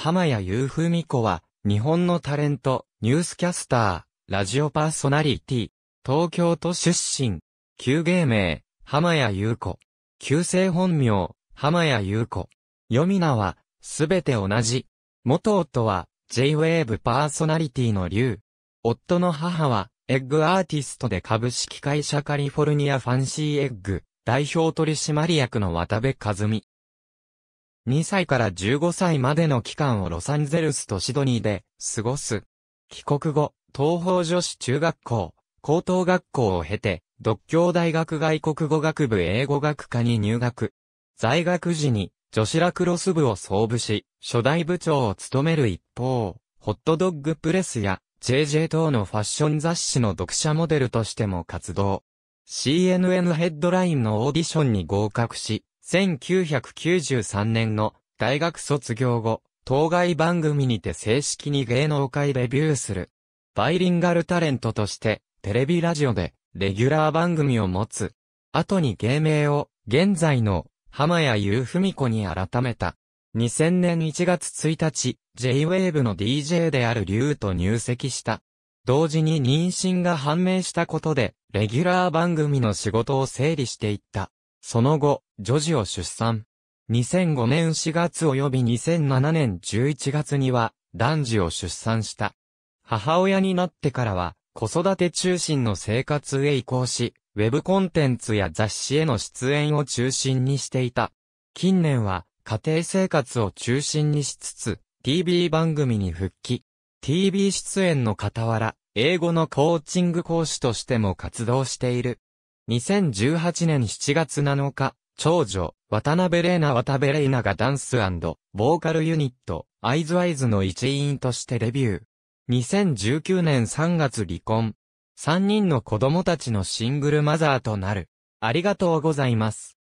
浜谷優文子は、日本のタレント、ニュースキャスター、ラジオパーソナリティ、東京都出身、旧芸名、浜谷優子、旧姓本名、浜谷優子。読み名は、すべて同じ。元夫は、J-Wave パーソナリティの竜。夫の母は、エッグアーティストで株式会社カリフォルニアファンシーエッグ、代表取締役の渡部和美。2歳から15歳までの期間をロサンゼルスとシドニーで過ごす。帰国後、東方女子中学校、高等学校を経て、独協大学外国語学部英語学科に入学。在学時に女子ラクロス部を創部し、初代部長を務める一方、ホットドッグプレスや JJ 等のファッション雑誌の読者モデルとしても活動。CNN ヘッドラインのオーディションに合格し、1993年の大学卒業後、当該番組にて正式に芸能界デビューする。バイリンガルタレントとして、テレビラジオで、レギュラー番組を持つ。後に芸名を、現在の、浜谷優文子に改めた。2000年1月1日、J-Wave の DJ であるリュウと入籍した。同時に妊娠が判明したことで、レギュラー番組の仕事を整理していった。その後、女児を出産。2005年4月及び2007年11月には、男児を出産した。母親になってからは、子育て中心の生活へ移行し、ウェブコンテンツや雑誌への出演を中心にしていた。近年は、家庭生活を中心にしつつ、TV 番組に復帰。TV 出演の傍ら、英語のコーチング講師としても活動している。2018年7月7日、長女、渡辺玲奈渡辺玲奈がダンスボーカルユニット、アイズアイズの一員としてデビュー。2019年3月離婚。3人の子供たちのシングルマザーとなる。ありがとうございます。